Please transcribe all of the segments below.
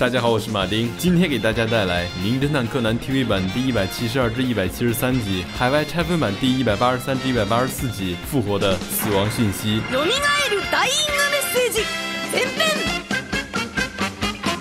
大家好，我是马丁，今天给大家带来《名侦探柯南》TV 版第一百七十二至一百七十三集，海外拆分版第一百八十三至一百八十四集，复活的死亡讯息。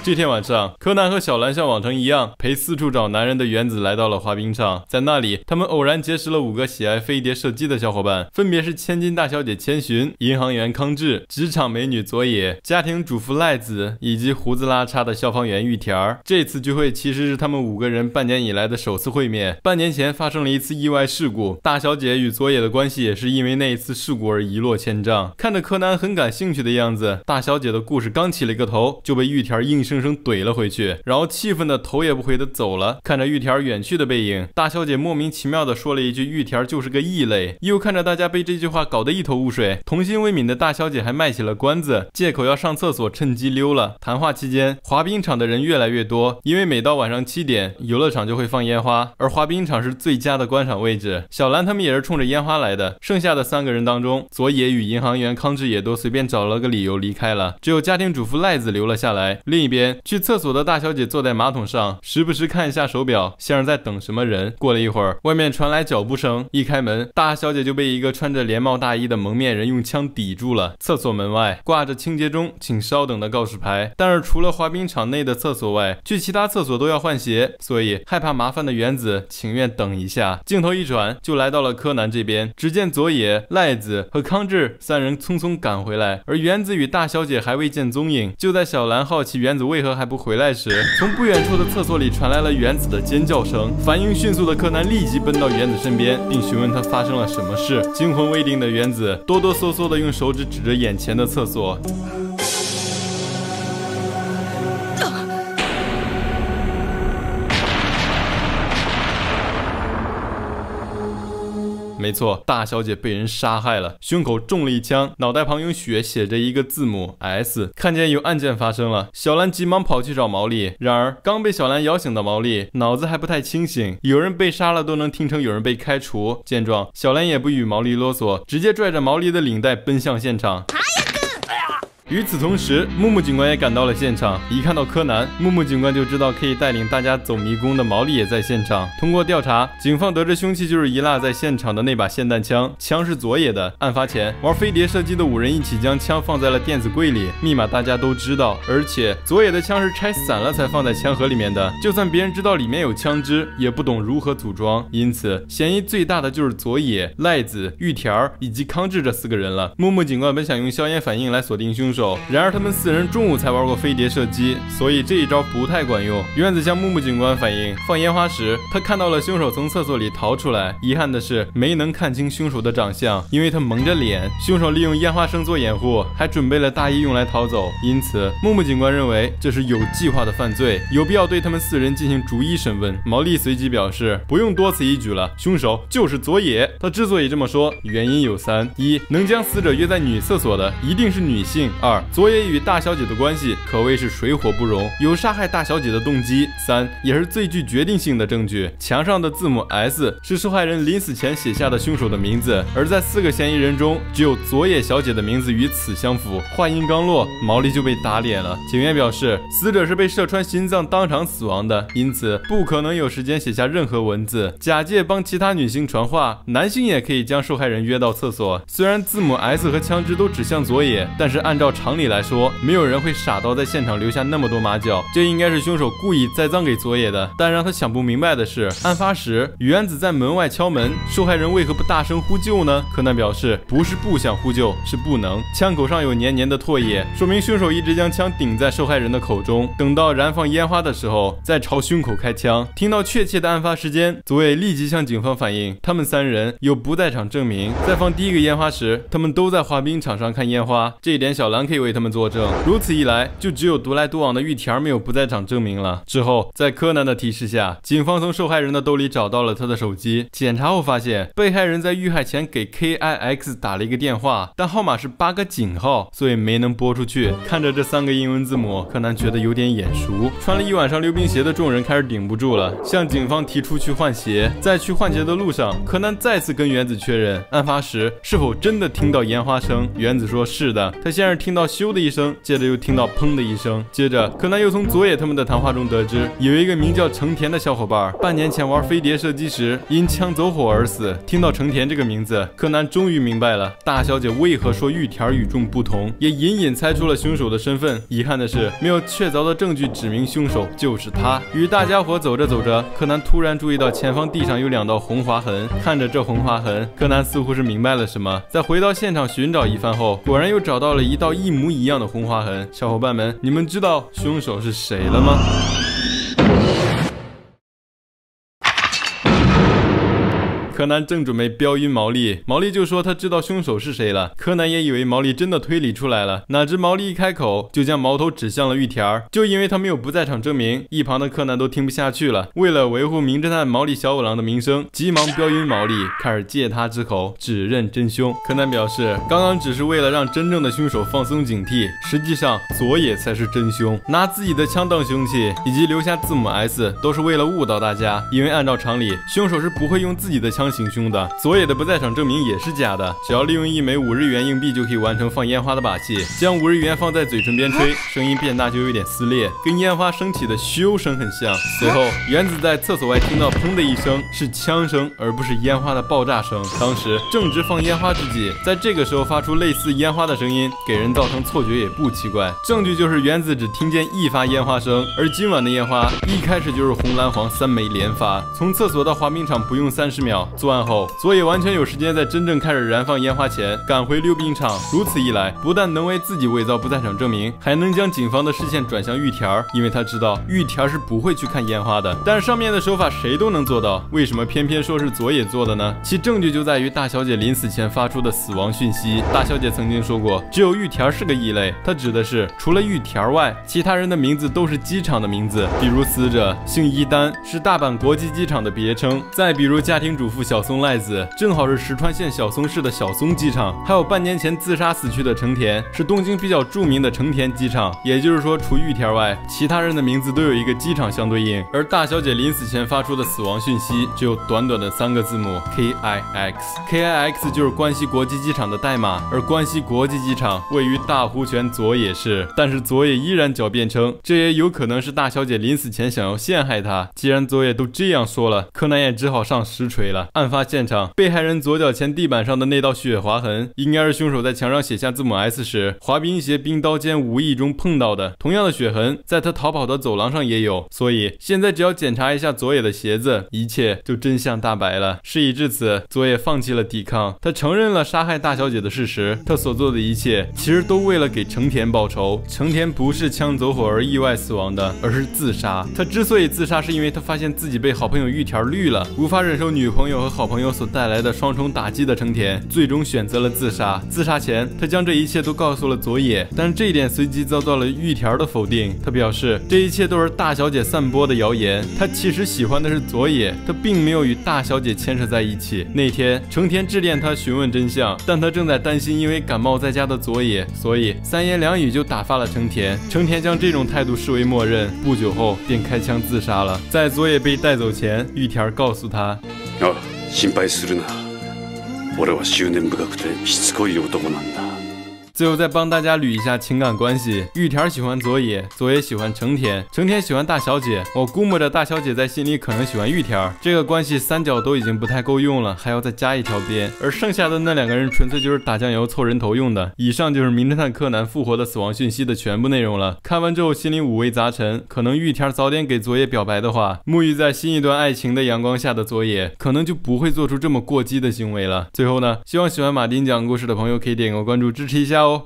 这天晚上，柯南和小兰像往常一样，陪四处找男人的原子来到了滑冰场。在那里，他们偶然结识了五个喜爱飞碟射击的小伙伴，分别是千金大小姐千寻、银行员康志、职场美女佐野、家庭主妇赖子以及胡子拉碴的消防员玉田儿。这次聚会其实是他们五个人半年以来的首次会面。半年前发生了一次意外事故，大小姐与佐野的关系也是因为那一次事故而一落千丈。看着柯南很感兴趣的样子，大小姐的故事刚起了一个头，就被玉田硬生生怼了回去，然后气愤的头也不回的走了。看着玉田远去的背影，大小姐莫名其妙的说了一句：“玉田就是个异类。”又看着大家被这句话搞得一头雾水，童心未泯的大小姐还卖起了关子，借口要上厕所，趁机溜了。谈话期间，滑冰场的人越来越多，因为每到晚上七点，游乐场就会放烟花，而滑冰场是最佳的观赏位置。小兰他们也是冲着烟花来的。剩下的三个人当中，佐野与银行员康志也都随便找了个理由离开了，只有家庭主妇赖子留了下来。另一边，去厕所的大小姐坐在马桶上，时不时看一下手表，像是在等什么人。过了一会儿，外面传来脚步声，一开门，大小姐就被一个穿着连帽大衣的蒙面人用枪抵住了。厕所门外挂着清洁中，请稍等的告示牌，但是除了滑冰场内的厕所外，去其他厕所都要换鞋，所以害怕麻烦的原子情愿等一下。镜头一转，就来到了柯南这边，只见佐野、赖子和康治三人匆匆赶回来，而原子与大小姐还未见踪影。就在小兰好奇原子为何还不回来时，从不远处的厕所里传来了原子的尖叫声。反应迅速的柯南立即奔到原子身边，并询问他发生了什么事。惊魂未定的原子哆哆嗦嗦的用手指指着眼前的厕所。没错，大小姐被人杀害了，胸口中了一枪，脑袋旁用血写着一个字母 S。看见有案件发生了，小兰急忙跑去找毛利。然而，刚被小兰摇醒的毛利脑子还不太清醒，有人被杀了都能听成有人被开除。见状，小兰也不与毛利啰嗦，直接拽着毛利的领带奔向现场。与此同时，木木警官也赶到了现场。一看到柯南，木木警官就知道可以带领大家走迷宫的毛利也在现场。通过调查，警方得知凶器就是遗落在现场的那把霰弹枪，枪是佐野的。案发前，玩飞碟射击的五人一起将枪放在了电子柜里，密码大家都知道。而且佐野的枪是拆散了才放在枪盒里面的，就算别人知道里面有枪支，也不懂如何组装。因此，嫌疑最大的就是佐野、赖子、玉田以及康治这四个人了。木木警官本想用硝烟反应来锁定凶手。然而他们四人中午才玩过飞碟射击，所以这一招不太管用。原子向木木警官反映，放烟花时他看到了凶手从厕所里逃出来，遗憾的是没能看清凶手的长相，因为他蒙着脸。凶手利用烟花声做掩护，还准备了大衣用来逃走。因此木木警官认为这是有计划的犯罪，有必要对他们四人进行逐一审问。毛利随即表示不用多此一举了，凶手就是佐野。他之所以这么说，原因有三：一，能将死者约在女厕所的一定是女性；二，二佐野与大小姐的关系可谓是水火不容，有杀害大小姐的动机。三也是最具决定性的证据，墙上的字母 S 是受害人临死前写下的凶手的名字，而在四个嫌疑人中，只有佐野小姐的名字与此相符。话音刚落，毛利就被打脸了。警员表示，死者是被射穿心脏当场死亡的，因此不可能有时间写下任何文字。假借帮其他女性传话，男性也可以将受害人约到厕所。虽然字母 S 和枪支都指向佐野，但是按照常理来。说，没有人会傻到在现场留下那么多马脚，这应该是凶手故意栽赃给佐野的。但让他想不明白的是，案发时原子在门外敲门，受害人为何不大声呼救呢？柯南表示，不是不想呼救，是不能。枪口上有黏黏的唾液，说明凶手一直将枪顶在受害人的口中，等到燃放烟花的时候再朝胸口开枪。听到确切的案发时间，佐野立即向警方反映，他们三人有不在场证明。在放第一个烟花时，他们都在滑冰场上看烟花，这一点小兰可以为他们。作证，如此一来，就只有独来独往的玉田没有不在场证明了。之后，在柯南的提示下，警方从受害人的兜里找到了他的手机。检查后发现，被害人在遇害前给 KIX 打了一个电话，但号码是八个井号，所以没能拨出去。看着这三个英文字母，柯南觉得有点眼熟。穿了一晚上溜冰鞋的众人开始顶不住了，向警方提出去换鞋。在去换鞋的路上，柯南再次跟原子确认，案发时是否真的听到烟花声。原子说是的，他先是听。听到咻的一声，接着又听到砰的一声，接着柯南又从佐野他们的谈话中得知，有一个名叫成田的小伙伴，半年前玩飞碟射击时因枪走火而死。听到成田这个名字，柯南终于明白了大小姐为何说玉田与众不同，也隐隐猜出了凶手的身份。遗憾的是，没有确凿的证据指明凶手就是他。与大家伙走着走着，柯南突然注意到前方地上有两道红划痕，看着这红划痕，柯南似乎是明白了什么。在回到现场寻找一番后，果然又找到了一道一模一样的红划痕。小伙伴们，你们知道凶手是谁了吗？柯南正准备飙晕毛利，毛利就说他知道凶手是谁了。柯南也以为毛利真的推理出来了，哪知毛利一开口就将矛头指向了玉田儿，就因为他没有不在场证明。一旁的柯南都听不下去了，为了维护名侦探毛利小五郎的名声，急忙飙晕毛利，开始借他之口指认真凶。柯南表示，刚刚只是为了让真正的凶手放松警惕，实际上佐野才是真凶。拿自己的枪当凶器，以及留下字母 S，都是为了误导大家，因为按照常理，凶手是不会用自己的枪。行凶的佐野的不在场证明也是假的，只要利用一枚五日元硬币就可以完成放烟花的把戏。将五日元放在嘴唇边吹，声音变大就有点撕裂，跟烟花升起的咻声很像。随后原子在厕所外听到砰的一声，是枪声而不是烟花的爆炸声。当时正值放烟花之际，在这个时候发出类似烟花的声音，给人造成错觉也不奇怪。证据就是原子只听见一发烟花声，而今晚的烟花一开始就是红蓝黄三枚连发，从厕所到滑冰场不用三十秒。作案后，佐野完全有时间在真正开始燃放烟花前赶回溜冰场。如此一来，不但能为自己伪造不在场证明，还能将警方的视线转向玉田，因为他知道玉田是不会去看烟花的。但上面的手法谁都能做到，为什么偏偏说是佐野做的呢？其证据就在于大小姐临死前发出的死亡讯息。大小姐曾经说过，只有玉田是个异类，她指的是除了玉田外，其他人的名字都是机场的名字，比如死者姓伊丹，是大阪国际机场的别称。再比如家庭主妇。小松赖子正好是石川县小松市的小松机场，还有半年前自杀死去的成田是东京比较著名的成田机场。也就是说，除玉田外，其他人的名字都有一个机场相对应。而大小姐临死前发出的死亡讯息只有短短的三个字母 K I X，K I X 就是关西国际机场的代码。而关西国际机场位于大湖泉佐野市，但是佐野依然狡辩称，这也有可能是大小姐临死前想要陷害他。既然佐野都这样说了，柯南也只好上实锤了。案发现场，被害人左脚前地板上的那道血划痕，应该是凶手在墙上写下字母 S 时，滑冰鞋冰刀尖无意中碰到的。同样的血痕，在他逃跑的走廊上也有。所以现在只要检查一下佐野的鞋子，一切就真相大白了。事已至此，佐野放弃了抵抗，他承认了杀害大小姐的事实。他所做的一切，其实都为了给成田报仇。成田不是枪走火而意外死亡的，而是自杀。他之所以自杀，是因为他发现自己被好朋友玉田绿了，无法忍受女朋友和。好朋友所带来的双重打击的成田，最终选择了自杀。自杀前，他将这一切都告诉了佐野，但这一点随即遭到了玉田的否定。他表示，这一切都是大小姐散播的谣言。他其实喜欢的是佐野，他并没有与大小姐牵扯在一起。那天，成田致电他询问真相，但他正在担心因为感冒在家的佐野，所以三言两语就打发了成田。成田将这种态度视为默认，不久后便开枪自杀了。在佐野被带走前，玉田告诉他。心配するな。俺は執念深くてしつこい男なんだ。最后再帮大家捋一下情感关系：玉田喜欢佐野，佐野喜欢成田，成田喜欢大小姐。我估摸着大小姐在心里可能喜欢玉田，这个关系三角都已经不太够用了，还要再加一条边。而剩下的那两个人纯粹就是打酱油凑人头用的。以上就是名侦探柯南复活的死亡讯息的全部内容了。看完之后心里五味杂陈，可能玉田早点给佐野表白的话，沐浴在新一段爱情的阳光下的佐野，可能就不会做出这么过激的行为了。最后呢，希望喜欢马丁讲故事的朋友可以点个关注支持一下哦。well